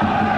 Bye.